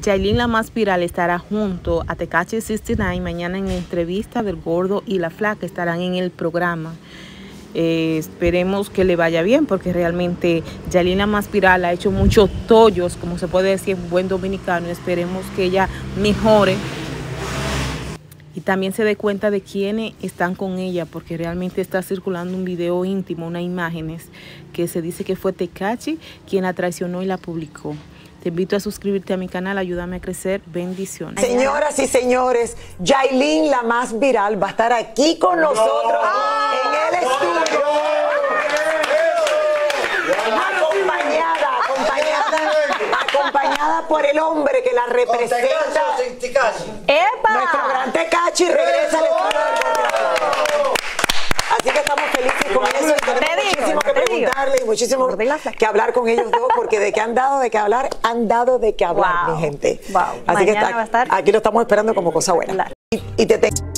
Yailin la más estará junto a Tecachi 69 mañana en entrevista del Gordo y la Flaca estarán en el programa. Eh, esperemos que le vaya bien porque realmente Yailin la más viral ha hecho muchos tollos, como se puede decir en buen dominicano. Esperemos que ella mejore y también se dé cuenta de quiénes están con ella, porque realmente está circulando un video íntimo, unas imágenes que se dice que fue Tecachi quien la traicionó y la publicó. Te invito a suscribirte a mi canal, ayúdame a crecer. Bendiciones. Señoras y señores, Yailin, la más viral, va a estar aquí con nosotros en el estudio. Acompañada, acompañada, acompañada por el hombre que la representa. Nuestro gran Tecachi regresa al estudio del Gordo. Así que estamos felices con eso y tenemos muchísimo que preguntarle y muchísimo que hablar con ellos dos, porque de que han dado de qué hablar, han dado de qué hablar, Wow. mi gente. Wow. Así que Mañana está- va a estar- aquí lo estamos esperando como cosa buena. Y, y te tengo.